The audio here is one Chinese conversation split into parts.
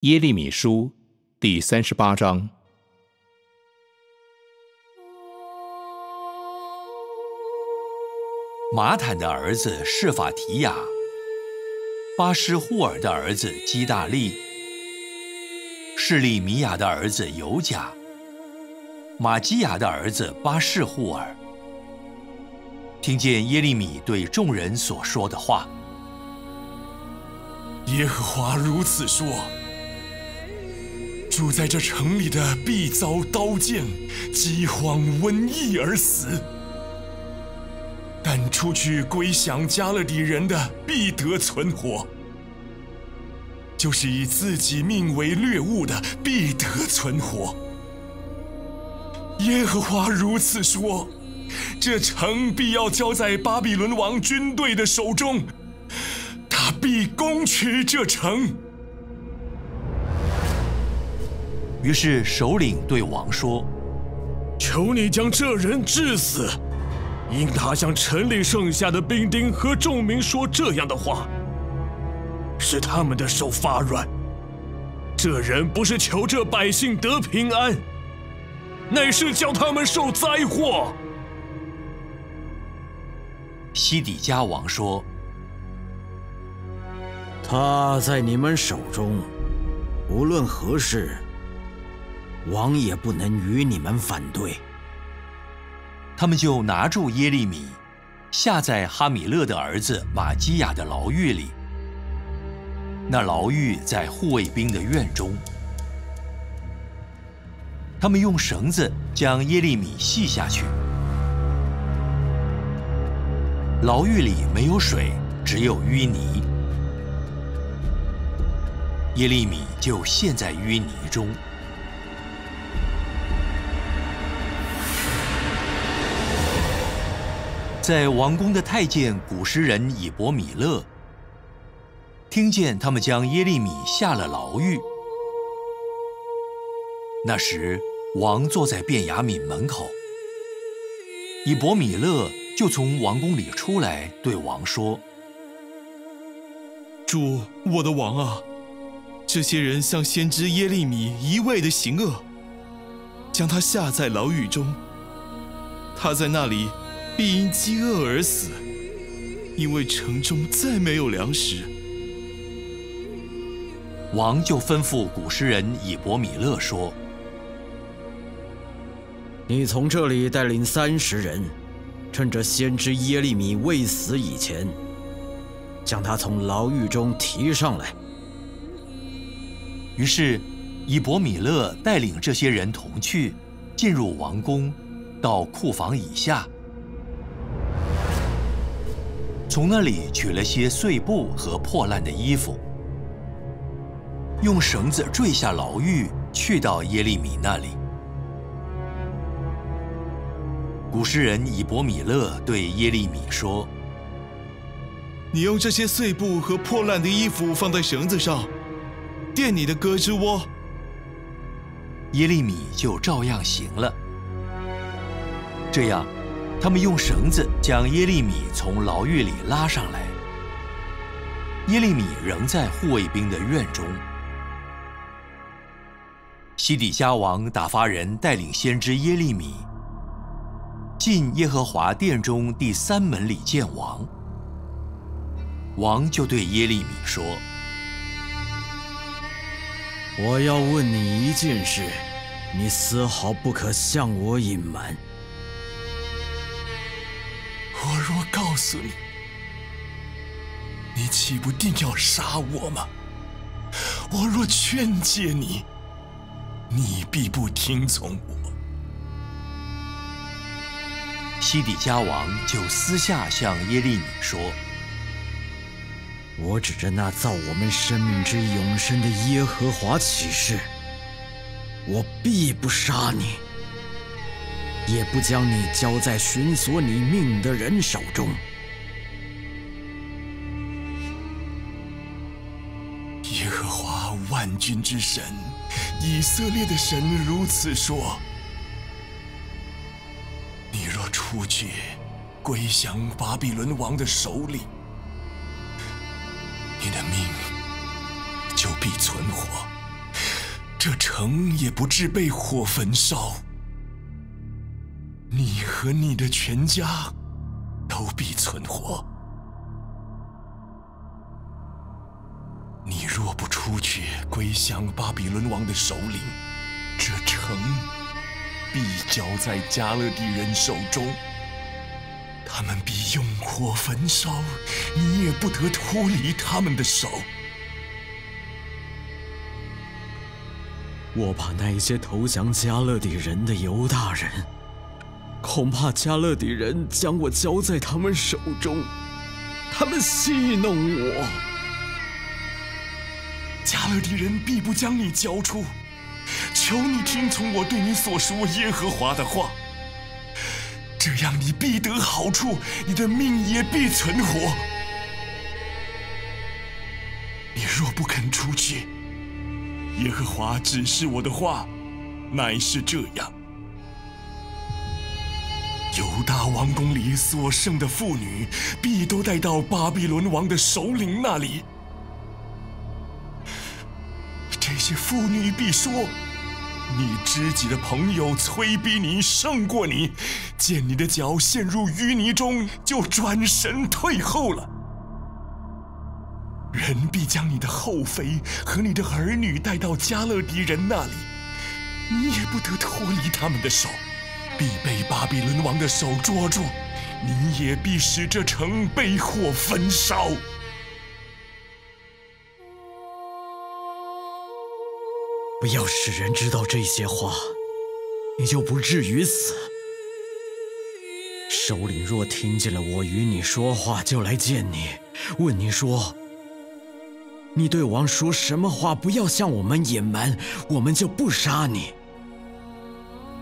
耶利米书第三十八章。马坦的儿子是法提亚，巴施户尔的儿子基大利，示利米亚的儿子尤贾，马基亚的儿子巴士户尔，听见耶利米对众人所说的话。耶和华如此说。住在这城里的必遭刀剑、饥荒、瘟疫而死；但出去归降加勒底人的必得存活；就是以自己命为掠物的必得存活。耶和华如此说：这城必要交在巴比伦王军队的手中，他必攻取这城。于是首领对王说：“求你将这人治死，因他向城里剩下的兵丁和众民说这样的话，使他们的手发软。这人不是求这百姓得平安，乃是叫他们受灾祸。”西底家王说：“他在你们手中，无论何事。”王也不能与你们反对。他们就拿住耶利米，下在哈米勒的儿子马基亚的牢狱里。那牢狱在护卫兵的院中。他们用绳子将耶利米系下去。牢狱里没有水，只有淤泥。耶利米就陷在淤泥中。在王宫的太监古诗人以伯米勒，听见他们将耶利米下了牢狱。那时王坐在便雅悯门口，以伯米勒就从王宫里出来，对王说：“主我的王啊，这些人向先知耶利米一味的行恶，将他下在牢狱中，他在那里。”必因饥饿而死，因为城中再没有粮食。王就吩咐古诗人以伯米勒说：“你从这里带领三十人，趁着先知耶利米未死以前，将他从牢狱中提上来。”于是，以伯米勒带领这些人同去，进入王宫，到库房以下。从那里取了些碎布和破烂的衣服，用绳子坠下牢狱，去到耶利米那里。古诗人以伯米勒对耶利米说：“你用这些碎布和破烂的衣服放在绳子上，垫你的胳肢窝。”耶利米就照样行了。这样。他们用绳子将耶利米从牢狱里拉上来。耶利米仍在护卫兵的院中。西底家王打发人带领先知耶利米进耶和华殿中第三门里见王。王就对耶利米说：“我要问你一件事，你丝毫不可向我隐瞒。”我若告诉你，你岂不定要杀我吗？我若劝诫你，你必不听从我。西底家王就私下向耶利米说：“我指着那造我们生命之永生的耶和华起誓，我必不杀你。”也不将你交在寻索你命的人手中。耶和华万军之神，以色列的神如此说：你若出去归降巴比伦王的手里，你的命就必存活；这城也不至被火焚烧。你和你的全家都必存活。你若不出去归降巴比伦王的首领，这城必交在加勒底人手中。他们必用火焚烧，你也不得脱离他们的手。我把那些投降加勒底人的犹大人，恐怕加勒底人将我交在他们手中，他们戏弄我。加勒底人必不将你交出，求你听从我对你所说耶和华的话。这样你必得好处，你的命也必存活。你若不肯出去，耶和华指示我的话，乃是这样：犹大王宫里所剩的妇女，必都带到巴比伦王的首领那里。这些妇女必说。你知己的朋友催逼你胜过你，见你的脚陷入淤泥中，就转身退后了。人必将你的后妃和你的儿女带到加勒底人那里，你也不得脱离他们的手，必被巴比伦王的手捉住，你也必使这城被火焚烧。不要使人知道这些话，你就不至于死。首领若听见了我与你说话，就来见你，问你说：“你对王说什么话？不要向我们隐瞒，我们就不杀你。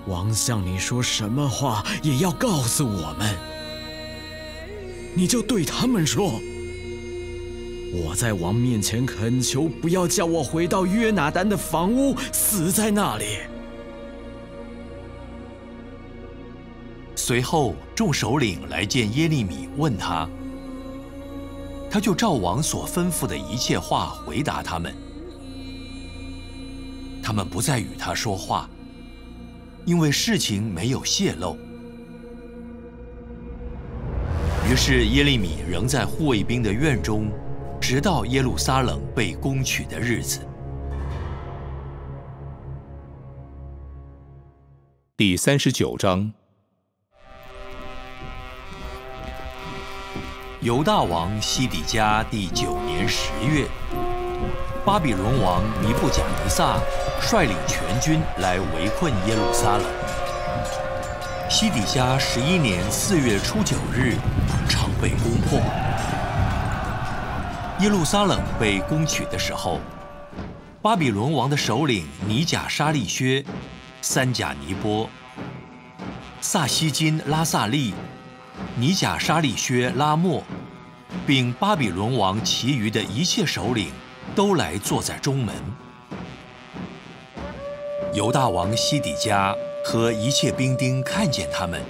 王向你说什么话，也要告诉我们。你就对他们说。”我在王面前恳求，不要叫我回到约拿丹的房屋，死在那里。随后，众首领来见耶利米，问他，他就照王所吩咐的一切话回答他们。他们不再与他说话，因为事情没有泄露。于是耶利米仍在护卫兵的院中。直到耶路撒冷被攻取的日子。第三十九章。犹大王西底家第九年十月，巴比伦王尼布甲尼撒率领全军来围困耶路撒冷。西底家十一年四月初九日，城被攻破。耶路撒冷被攻取的时候，巴比伦王的首领尼甲沙利薛、三甲尼波、萨西金拉萨利、尼甲沙利薛拉莫，并巴比伦王其余的一切首领，都来坐在中门。犹大王西底家和一切兵丁看见他们，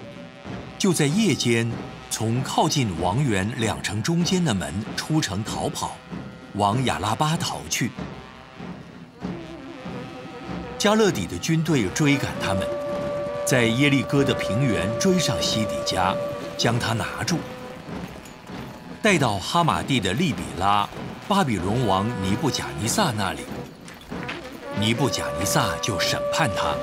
就在夜间。从靠近王园两城中间的门出城逃跑，往亚拉巴逃去。加勒底的军队追赶他们，在耶利哥的平原追上西底家，将他拿住，带到哈马蒂的利比拉，巴比伦王尼布贾尼撒那里。尼布贾尼撒就审判他，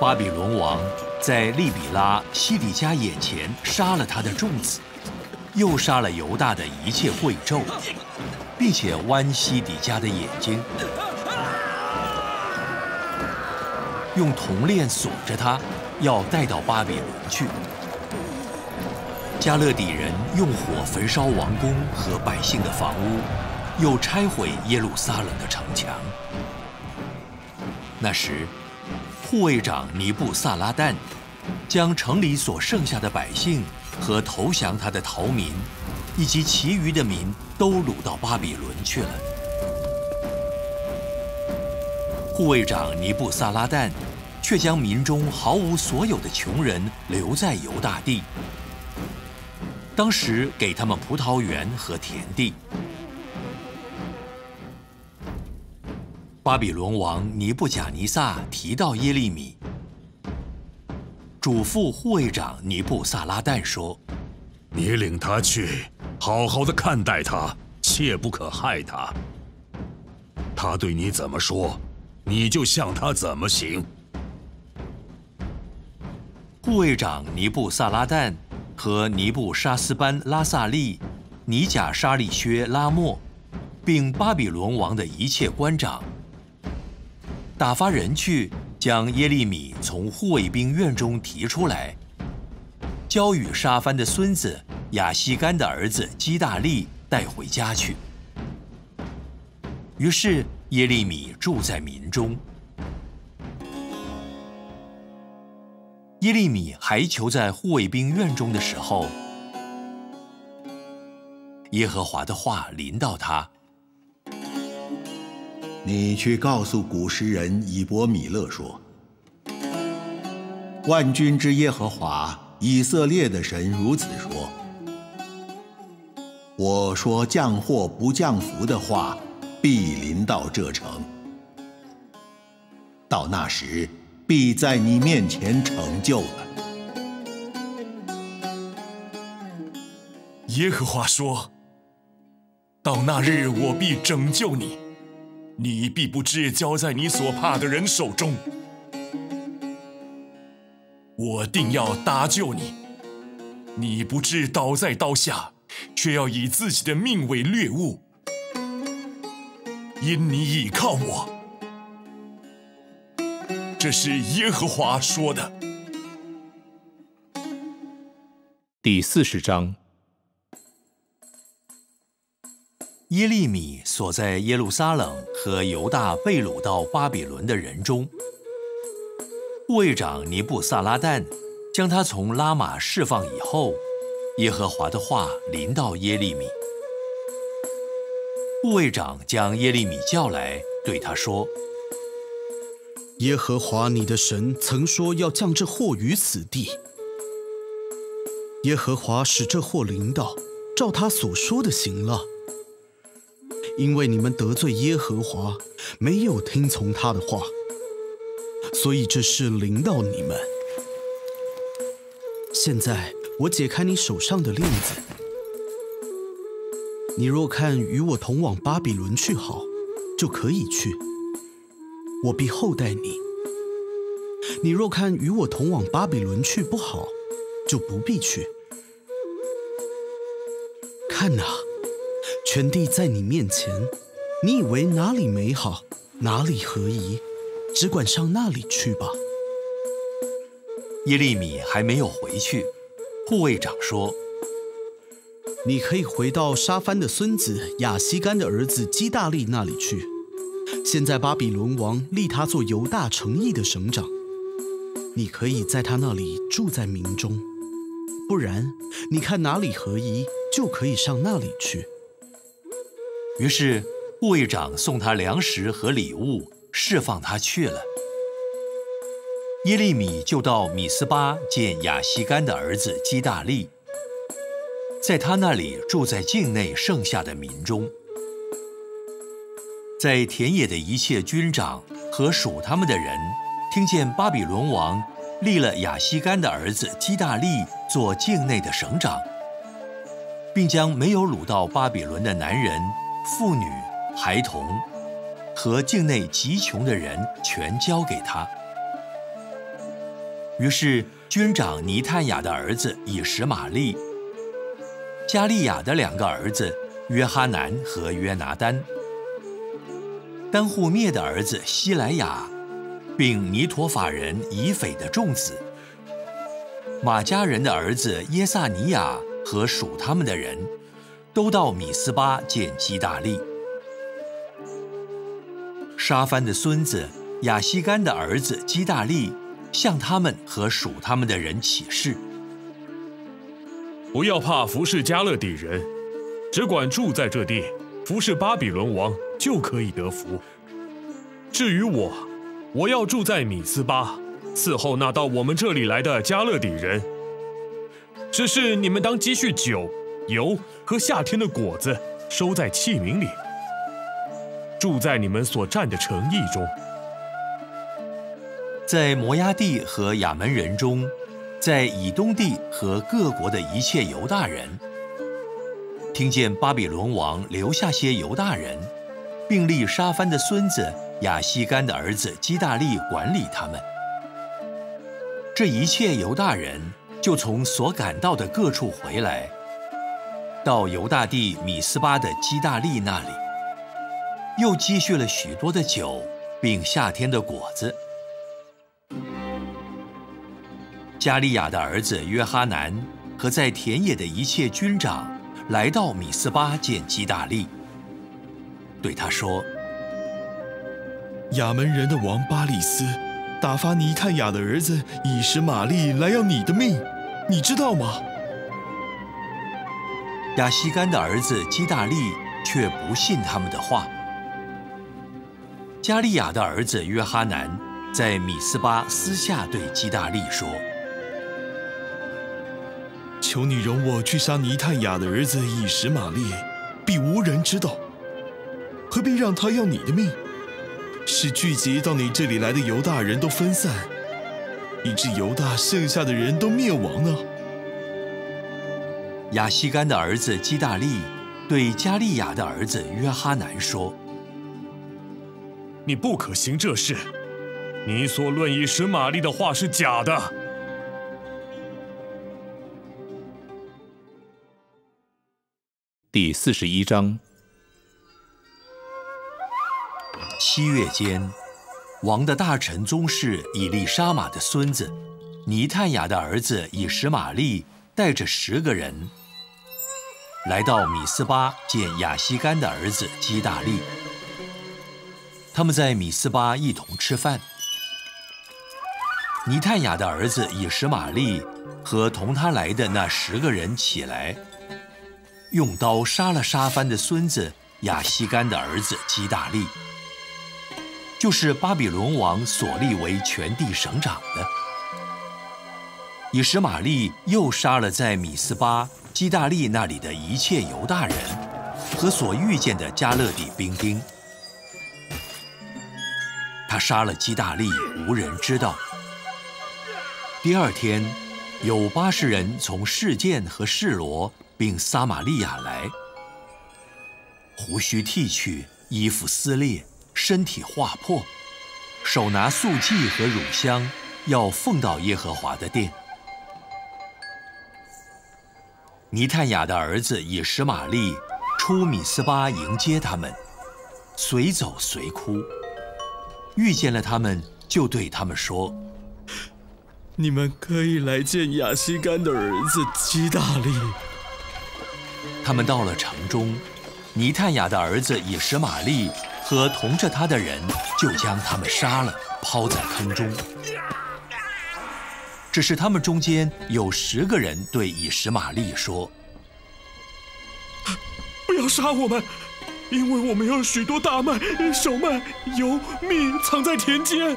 巴比伦王。在利比拉西底家眼前杀了他的众子，又杀了犹大的一切贵胄，并且剜西底家的眼睛，用铜链锁着他，要带到巴比伦去。加勒底人用火焚烧王宫和百姓的房屋，又拆毁耶路撒冷的城墙。那时。护卫长尼布萨拉旦将城里所剩下的百姓和投降他的逃民，以及其余的民都掳到巴比伦去了。护卫长尼布萨拉旦却将民中毫无所有的穷人留在犹大地，当时给他们葡萄园和田地。巴比伦王尼布甲尼撒提到耶利米，嘱咐护卫长尼布萨拉旦说：“你领他去，好好的看待他，切不可害他。他对你怎么说，你就向他怎么行。”护卫长尼布萨拉旦和尼布沙斯班拉萨利、尼贾沙利薛拉莫，并巴比伦王的一切官长，打发人去将耶利米从护卫兵院中提出来，交与沙番的孙子亚西干的儿子基大利带回家去。于是耶利米住在民中。耶利米还囚在护卫兵院中的时候，耶和华的话临到他：“你去告诉古时人以伯米勒说：万军之耶和华以色列的神如此说：我说降祸不降福的话，必临到这城。到那时。”必在你面前成就了。耶和华说：“到那日，我必拯救你，你必不至交在你所怕的人手中。我定要搭救你，你不至倒在刀下，却要以自己的命为猎物，因你倚靠我。”这是耶和华说的。第四十章。耶利米所在耶路撒冷和犹大被掳到巴比伦的人中，护卫长尼布萨拉旦将他从拉玛释放以后，耶和华的话临到耶利米。护卫长将耶利米叫来，对他说。耶和华你的神曾说要降这祸于此地。耶和华使这祸临到，照他所说的行了。因为你们得罪耶和华，没有听从他的话，所以这事临到你们。现在我解开你手上的链子，你若看与我同往巴比伦去好，就可以去。我必厚待你。你若看与我同往巴比伦去不好，就不必去。看哪，全地在你面前，你以为哪里美好，哪里合宜，只管上那里去吧。耶利米还没有回去，护卫长说：“你可以回到沙番的孙子亚西干的儿子基大利那里去。”现在巴比伦王立他做犹大城邑的省长，你可以在他那里住在民中；不然，你看哪里合宜，就可以上那里去。于是护卫长送他粮食和礼物，释放他去了。耶利米就到米斯巴见亚西干的儿子基大利，在他那里住在境内剩下的民中。在田野的一切军长和属他们的人，听见巴比伦王立了亚西干的儿子基大利做境内的省长，并将没有掳到巴比伦的男人、妇女、孩童和境内极穷的人全交给他。于是军长尼探雅的儿子以实玛利、加利亚的两个儿子约哈南和约拿丹。丹户灭的儿子希莱亚，并尼陀法人以斐的众子，马家人的儿子耶萨尼亚和属他们的人，都到米斯巴见基大利。沙番的孙子亚西干的儿子基大利，向他们和属他们的人起誓：不要怕服侍加勒底人，只管住在这地，服侍巴比伦王。就可以得福。至于我，我要住在米斯巴，伺候那到我们这里来的加勒底人。只是你们当积蓄酒、油和夏天的果子，收在器皿里。住在你们所占的城邑中。在摩崖地和亚门人中，在以东地和各国的一切犹大人，听见巴比伦王留下些犹大人，并立沙番的孙子亚西干的儿子基大利管理他们。这一切犹大人就从所赶到的各处回来，到犹大地米斯巴的基大利那里，又积蓄了许多的酒，并夏天的果子。加利亚的儿子约哈南和在田野的一切军长来到米斯巴见基大利，对他说：“亚门人的王巴利斯打发尼探雅的儿子以实玛利来要你的命，你知道吗？”亚西干的儿子基大利却不信他们的话。加利亚的儿子约哈南在米斯巴私下对基大利说。求你容我去杀尼探雅的儿子以实玛利，必无人知道。何必让他要你的命？使聚集到你这里来的犹大人都分散，以致犹大剩下的人都灭亡呢？亚西干的儿子基大利对加利亚的儿子约哈南说：“你不可行这事，你所论以实玛利的话是假的。”第四十一章。七月间，王的大臣宗室以利沙玛的孙子尼探雅的儿子以实玛利带着十个人来到米斯巴见亚西干的儿子基大利。他们在米斯巴一同吃饭。尼探雅的儿子以实玛利和同他来的那十个人起来。用刀杀了沙番的孙子亚西干的儿子基大利，就是巴比伦王所立为全地省长的。以实玛利又杀了在米斯巴基大利那里的一切犹大人和所遇见的加勒底兵丁。他杀了基大利，无人知道。第二天，有八十人从事件和示罗。并撒玛利亚来，胡须剃去，衣服撕裂，身体划破，手拿素祭和乳香，要奉到耶和华的殿。尼探雅的儿子以实玛利出米斯巴迎接他们，随走随哭。遇见了他们，就对他们说：“你们可以来见亚西干的儿子基大利。”他们到了城中，尼探雅的儿子以实玛利和同着他的人就将他们杀了，抛在坑中。只是他们中间有十个人对以实玛利说：“不要杀我们，因为我们有许多大麦、小麦、油、蜜藏在田间。”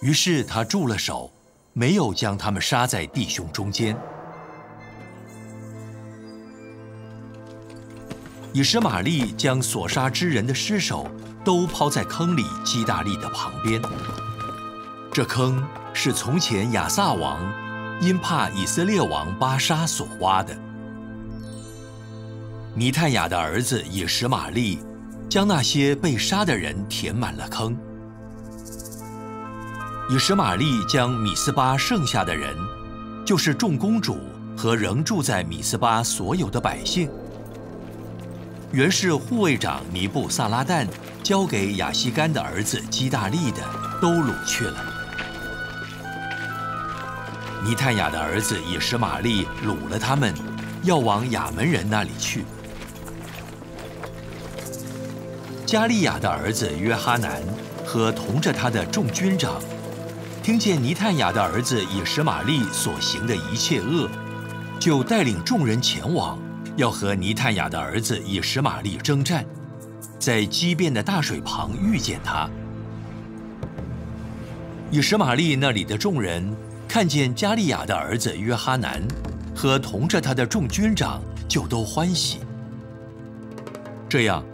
于是他住了手，没有将他们杀在弟兄中间。以实玛利将所杀之人的尸首都抛在坑里基大利的旁边。这坑是从前亚萨王因怕以色列王巴沙所挖的。尼探雅的儿子以实玛利将那些被杀的人填满了坑。以实玛利将米斯巴剩下的人，就是众公主和仍住在米斯巴所有的百姓。原是护卫长尼布萨拉旦交给亚西干的儿子基大利的，都掳去了。尼探雅的儿子以实玛利掳了他们，要往亚门人那里去。加利亚的儿子约哈南和同着他的众军长，听见尼探雅的儿子以实玛利所行的一切恶，就带领众人前往。要和尼探雅的儿子以实玛利征战，在激变的大水旁遇见他。以实玛利那里的众人看见加利亚的儿子约哈南和同着他的众军长，就都欢喜。这样，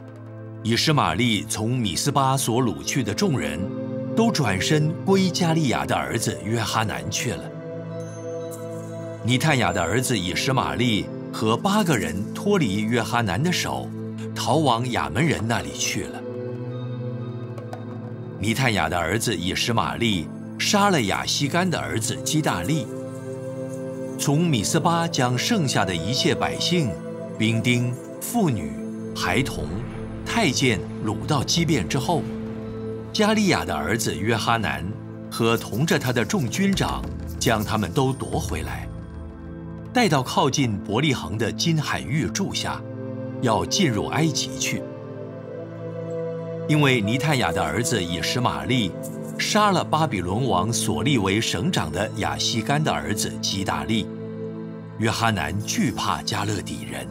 以实玛利从米斯巴所掳去的众人，都转身归加利亚的儿子约哈南去了。尼探雅的儿子以实玛利和八个人脱离约哈南的手，逃往亚门人那里去了。尼探雅的儿子以实玛利杀了亚西干的儿子基大利，从米斯巴将剩下的一切百姓、兵丁、妇女、孩童、太监掳到基变之后，加利亚的儿子约哈南和同着他的众军长将他们都夺回来。带到靠近伯利恒的金海玉住下，要进入埃及去。因为尼泰雅的儿子以实玛利杀了巴比伦王所立为省长的亚西干的儿子基大利，约哈南惧怕加勒底人。